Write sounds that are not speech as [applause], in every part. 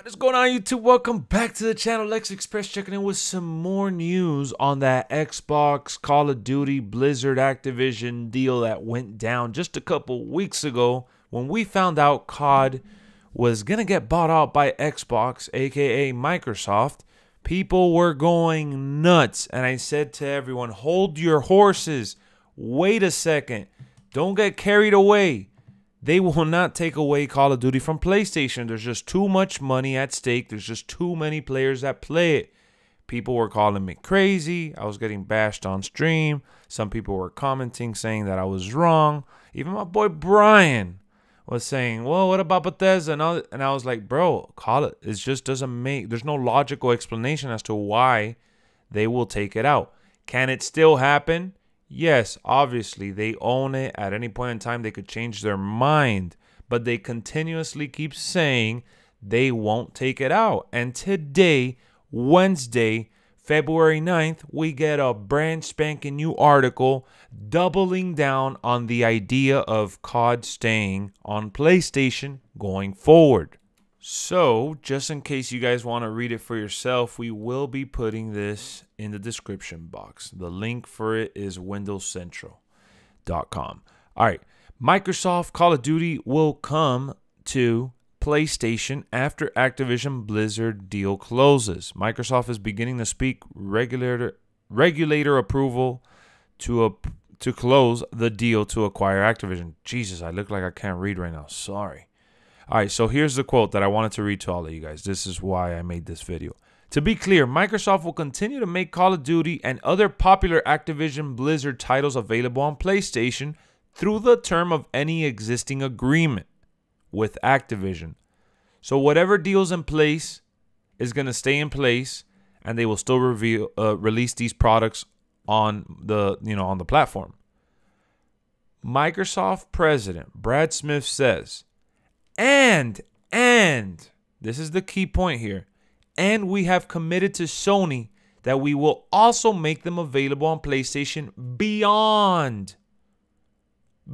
What is going on, YouTube? Welcome back to the channel. Lexx Express checking in with some more news on that Xbox, Call of Duty, Blizzard, Activision deal that went down just a couple weeks ago when we found out COD was going to get bought out by Xbox, aka Microsoft. People were going nuts, and I said to everyone, hold your horses. Wait a second. Don't get carried away. They will not take away Call of Duty from PlayStation. There's just too much money at stake. There's just too many players that play it. People were calling me crazy. I was getting bashed on stream. Some people were commenting saying that I was wrong. Even my boy Brian was saying, "Well, what about Bethesda?" And, all, and I was like, "Bro, call it. It just doesn't make. There's no logical explanation as to why they will take it out. Can it still happen? Yes, obviously, they own it. At any point in time, they could change their mind, but they continuously keep saying they won't take it out. And today, Wednesday, February 9th, we get a brand spanking new article doubling down on the idea of COD staying on PlayStation going forward. So, just in case you guys want to read it for yourself, we will be putting this in the description box. The link for it is windowscentral.com. All right, Microsoft Call of Duty will come to PlayStation after Activision Blizzard deal closes. Microsoft is beginning to speak regulator regulator approval to a, to close the deal to acquire Activision. Jesus, I look like I can't read right now. Sorry. All right, so here's the quote that I wanted to read to all of you guys. This is why I made this video. To be clear, Microsoft will continue to make Call of Duty and other popular Activision Blizzard titles available on PlayStation through the term of any existing agreement with Activision. So whatever deal's in place is going to stay in place and they will still reveal uh, release these products on the, you know, on the platform. Microsoft president Brad Smith says and, and, this is the key point here. And we have committed to Sony that we will also make them available on PlayStation beyond,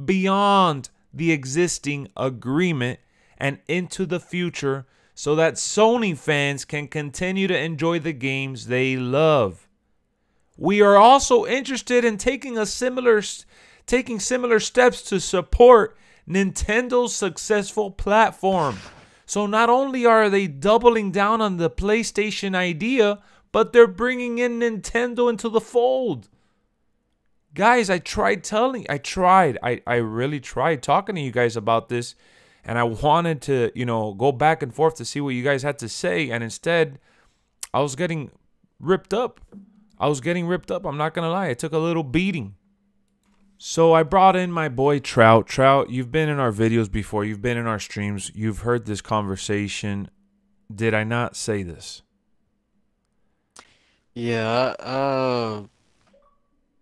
beyond the existing agreement and into the future so that Sony fans can continue to enjoy the games they love. We are also interested in taking a similar taking similar steps to support Nintendo's successful platform. So not only are they doubling down on the PlayStation idea, but they're bringing in Nintendo into the fold. Guys, I tried telling, I tried, I, I really tried talking to you guys about this, and I wanted to, you know, go back and forth to see what you guys had to say, and instead, I was getting ripped up. I was getting ripped up. I'm not gonna lie. I took a little beating. So I brought in my boy Trout. Trout, you've been in our videos before. You've been in our streams. You've heard this conversation. Did I not say this? Yeah, uh,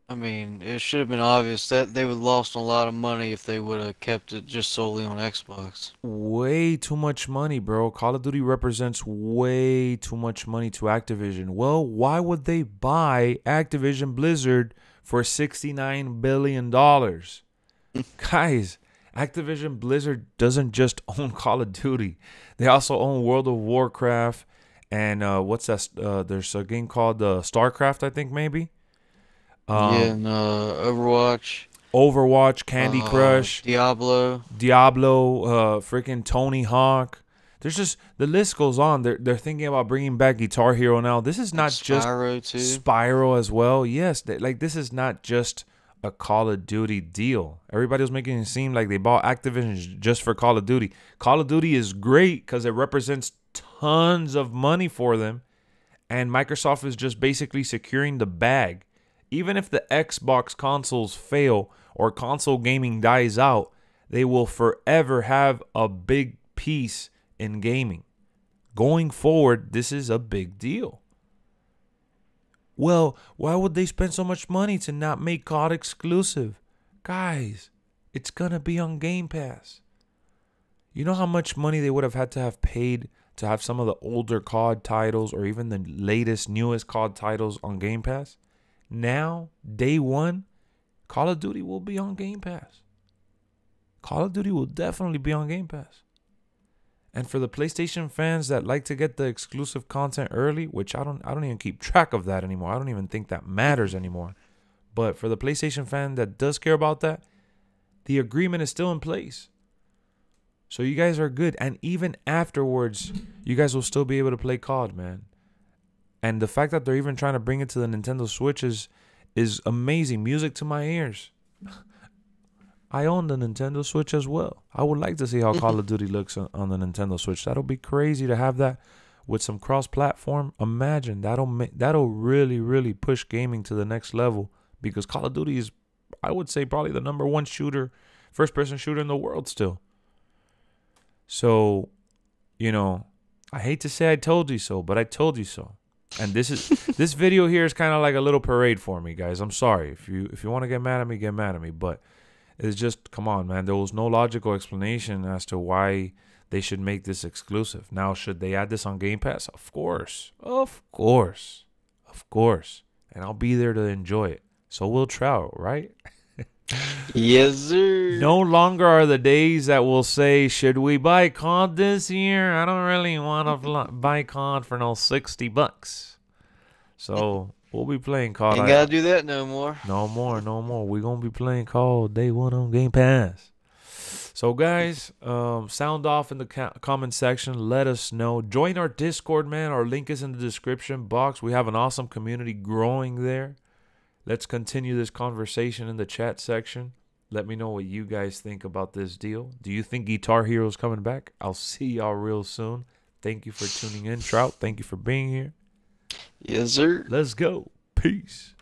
I mean, it should have been obvious that they would have lost a lot of money if they would have kept it just solely on Xbox. Way too much money, bro. Call of Duty represents way too much money to Activision. Well, why would they buy Activision Blizzard for $69 billion. [laughs] Guys, Activision Blizzard doesn't just [laughs] own Call of Duty, they also own World of Warcraft. And uh, what's that? Uh, there's a game called uh, StarCraft, I think, maybe. Um, yeah, and uh, Overwatch. Overwatch, Candy uh, Crush, Diablo, Diablo, uh, freaking Tony Hawk. There's just the list goes on. They're they're thinking about bringing back Guitar Hero now. This is not Spyro just too. Spyro as well. Yes, they, like this is not just a Call of Duty deal. Everybody was making it seem like they bought Activision just for Call of Duty. Call of Duty is great because it represents tons of money for them, and Microsoft is just basically securing the bag. Even if the Xbox consoles fail or console gaming dies out, they will forever have a big piece in gaming. Going forward, this is a big deal. Well, why would they spend so much money to not make COD exclusive? Guys, it's going to be on Game Pass. You know how much money they would have had to have paid to have some of the older COD titles or even the latest, newest COD titles on Game Pass? Now, day one, Call of Duty will be on Game Pass. Call of Duty will definitely be on Game Pass. And for the PlayStation fans that like to get the exclusive content early, which I don't I don't even keep track of that anymore. I don't even think that matters anymore. But for the PlayStation fan that does care about that, the agreement is still in place. So you guys are good. And even afterwards, you guys will still be able to play COD, man. And the fact that they're even trying to bring it to the Nintendo Switch is, is amazing. Music to my ears. I own the Nintendo Switch as well. I would like to see how Call of [laughs] Duty looks on, on the Nintendo Switch. That'll be crazy to have that with some cross-platform. Imagine that'll ma- that'll really really push gaming to the next level because Call of Duty is I would say probably the number one shooter, first-person shooter in the world still. So, you know, I hate to say I told you so, but I told you so. And this is [laughs] this video here is kind of like a little parade for me, guys. I'm sorry if you if you want to get mad at me, get mad at me, but it's just come on, man. There was no logical explanation as to why they should make this exclusive. Now, should they add this on Game Pass? Of course, of course, of course, and I'll be there to enjoy it. So will Trout, right? [laughs] yes, sir. No longer are the days that we'll say, "Should we buy COD this year?" I don't really want to buy COD for no sixty bucks. So we'll be playing Call. Ain't gotta do that no more. No more, no more. We're gonna be playing Call day one on Game Pass. So guys, um, sound off in the comment section. Let us know. Join our Discord, man. Our link is in the description box. We have an awesome community growing there. Let's continue this conversation in the chat section. Let me know what you guys think about this deal. Do you think Guitar Hero is coming back? I'll see y'all real soon. Thank you for tuning in, Trout. Thank you for being here. Yes, sir. Let's go. Peace.